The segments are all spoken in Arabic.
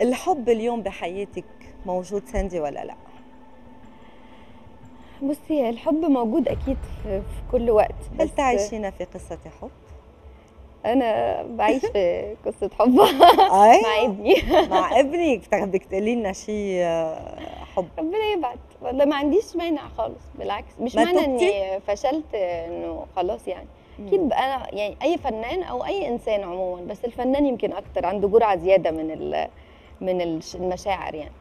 الحب اليوم بحياتك موجود ساندي ولا لا؟ بُصّي، الحب موجود أكيد في في كل وقت، هل تعيشين في قصة حب؟ أنا باعيش في قصة حب. مع أيوه ابني. مع ابنك؟ بدك تقولي لنا شي حب. ربنا يبعت، والله ما عنديش مانع خالص بالعكس، مش معنى؟ إني فشلت إنه خلاص يعني، أكيد إمم. ب أنا يعني أي فنان أو أي إنسان عمومًا، بس الفنان يمكن أكتر عنده جرعة زيادة من من المشاعر يعني،.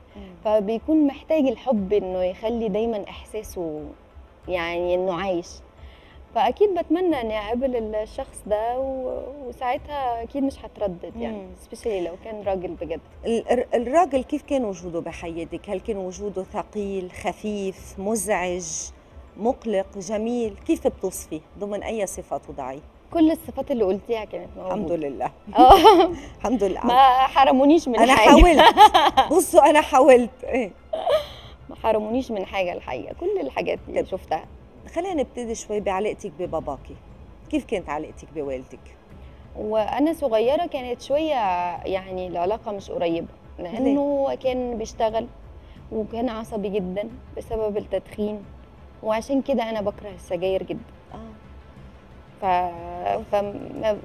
فبيكون محتاج الحب إنه يخلّي دايمًا إحساسه يعني إنه عايش، فأكيد باتمنى إني أقابل ال الشخص ده و وساعتها أكيد مش هاتردد يعني especially لو كان راجل بجد. ال الر الراجل كيف كان وجوده بحياتك؟ هل كان وجوده ثقيل، خفيف، مزعج، مقلق، جميل؟ كيف بتوصفيه؟ ضمن أي صفة تضعيه؟ كل الصفات اللي قُلتيها كانت الحمد موجودة. لله آه الحمد لله ما حرمونيش من أنا حاجة حاولت بُصّوا أنا حاولت إيه. ما حرمونيش من حاجة الحقيقة، كل الحاجات طب شُفتها. خلّينا نبتدي شوي بعلاقتِك بباباكِ، كيف كانت علاقتِك بوالدِك؟ وأنا صغيرة كانت شوية يعني العلاقة مش قريبة، ليه؟ لإنه كان بيشتغل وكان عصبي جدًا بسبب التدخين، وعشان كده أنا باكره السجاير جدًا. آه. ف. فم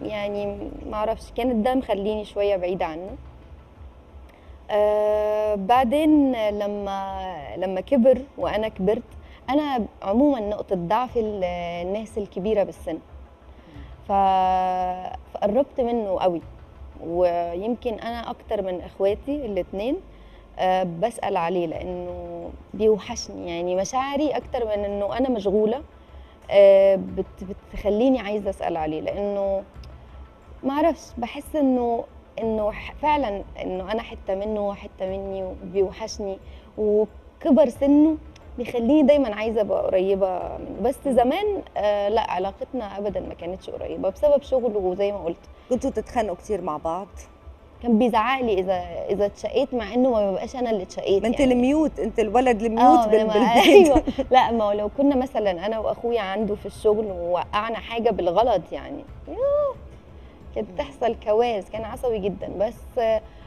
يعني ما أعرفش كانت ده مخلّيني شوية بعيدة عنه. آآ بعدين لمّا لمّا كبر وأنا كبرت، أنا عمومًا نقطة ضعفي ال الناس الكبيرة بالسن. ف فقرّبت منه أوي، ويمكن أنا أكتر من إخواتي الاتنين آآ باسأل عليه، لإنه بيوحشني، يعني مشاعري أكتر من إنه أنا مشغولة آآ بت بتخلّيني عايزة أسأل عليه، لإنه ما أعرفش باحس إنه إنه ح فعلًا إنه أنا حتّة منه وهو حتّة مني وبيوحشني، وكِبَر سنه بيخلّيني دايمًا عايزة أبقى قريبة منه، بس. زمان آآ لأ علاقتنا أبدًا ما كانتش قريبة بسبب شغله وزي ما قُلت. كنتم تتخانقوا كتير مع بعض؟ كان بيزعّق لي إذا إذا اتشقيت مع إنه ما بابقاش أنا اللي اتشقيت ما أنتِ يعني. ال mute، أنتِ الولد ال mute آه بال بالبيت أيوه لأ ما هو لو كنا مثلًا أنا وأخويا عنده في الشغل ووقّعنا حاجة بالغلط يعني، يوه! كانت. تحصل كوارث، كان عصبي جدًا، بس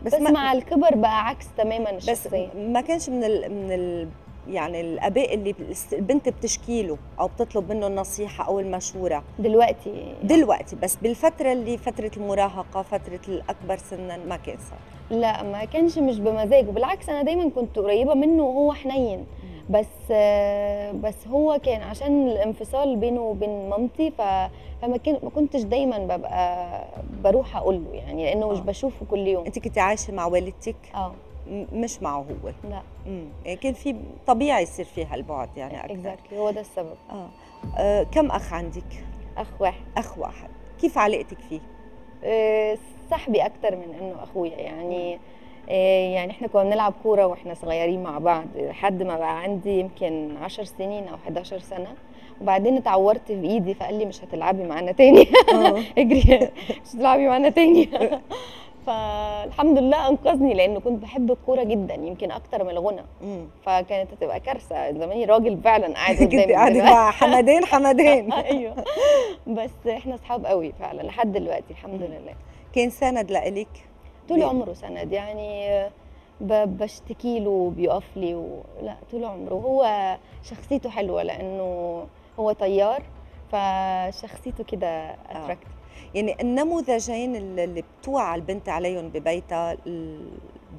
بس بس ما مع الكِبَر بقى عكس تمامًا بس الشخصية. ما كانش من ال من ال يعني الآباء اللي البنت بتشكي له أو بتطلب منه النصيحة أو المشورة. دلوقتي. دلوقتي، بس بالفترة اللي فترة المراهقة، فترة الأكبر سنًا ما كان صار. لأ ما كانش مش بمزاجه، بالعكس أنا دايمًا كنت قريبة منه وهو حنيّن،. بس بس هو كان عشان الانفصال بينه وبين مامتي ف فما كان ما كنتش دايمًا بابقى باروح أقول له يعني، لإنه مش آه. باشوفه كل يوم. أنتِ كنتِ عايشة مع والدتِك؟ آه. مش معه هو. إمم. يعني كان في طبيعي يصير في هالبُعد يعني أكتر. exactly هو ده السبب. آه. آآ كم أخ عندِك؟ أخ واحد. أخ واحد، كيف علاقتِك فيه؟ آآ صاحبي أكتر من إنه أخويا، إمم. يعني آآ يعني إحنا كنا بنلعب كورة وإحنا صغيرين مع بعض، لحد ما بقى عندي يمكن 10 سنين أو 11 سنة، وبعدين اتعورت في إيدي فقال لي: "مش هتلعبي معانا تاني، آه. اجري مش هتلعبي معانا تاني." فالحمد لله أنقذني لإنه كنت باحب الكورة جدًا، يمكن أكتر من الغُنى،. فكانت هتبقى كارثة، زماني راجل فعلًا قاعد قاعدة دلوقتي. مع حمادان، حمادان. أيوه. بس إحنا أصحاب أوي فعلًا لحد دلوقتي الحمد. لله. كان سَنَد لإلِك؟ طول عمره سَنَد، يعني ب باشتكي له وبيقف لي و لأ طول عمره، وهو شخصيته حلوة لإنه هو طيار، فشخصيته كده آه. attract. يعني النموذجين ال اللي بتوعى البنت عليهم ببيتها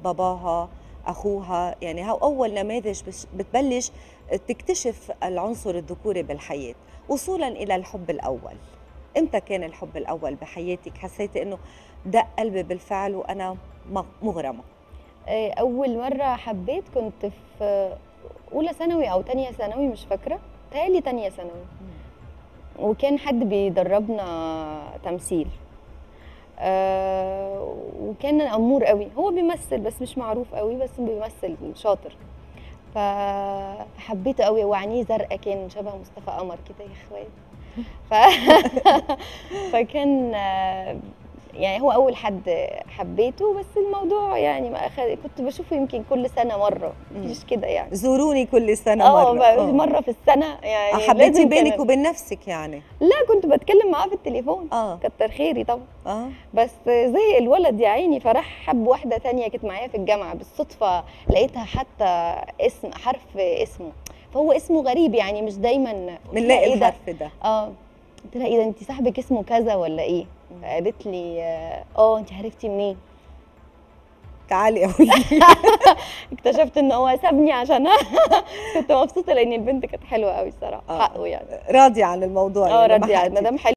باباها، أخوها، يعني هو أول نماذج بتبلش تكتشف العنصر الذكوري بالحياة، وصولًا إلى الحب الأول. إمتى كان الحب الأول بحياتِك؟ حسيتِ إنه دق قلبي بالفعل وأنا م مغرمة؟ آآ أول مرة حبيت كنت في أولى ثانوي أو تانية ثانوي مش فاكرة، بيتهيأ لي تانية ثانوي. وكان حد بيدربنا تمثيل. آآ وكان أمور أوي، هو بيمثل بس مش معروف أوي بس بيمثل شاطر. فحبيته أوي وعينيه زرقا كان شبه مصطفى قمر كده يا إخوات. ف فكان يعني هو أول حد حبيته بس الموضوع يعني ما أخد... كنت بشوفه يمكن كل سنة مرة. مش كده يعني. زوروني كل سنة آه مرة. آه. مرة في السنة يعني حبيتي لازم بينك كمان. وبين نفسك يعني؟ لا كنت بتكلم معاه في التليفون. آه. كتر خيري طبعا. آه. بس زي الولد يا عيني فراح حب واحدة تانية كانت معايا في الجامعة بالصدفة لقيتها حتى اسم حرف اسمه. فهو اسمه غريب يعني مش دايما بنلاقي ده؟ الحرف ده. آه. قلت لها إيه ده انت صاحبك اسمه كذا ولا إيه؟ قالت لي آه آه، انت عرفتي منين؟ تعالي قولي اكتشفت إن هو سابني عشان كنت مبسوطة لأن البنت كانت حلوة قوي الصراحة آه. حقه يعني. راضية عن الموضوع آه يعني راضية. ما دام حلو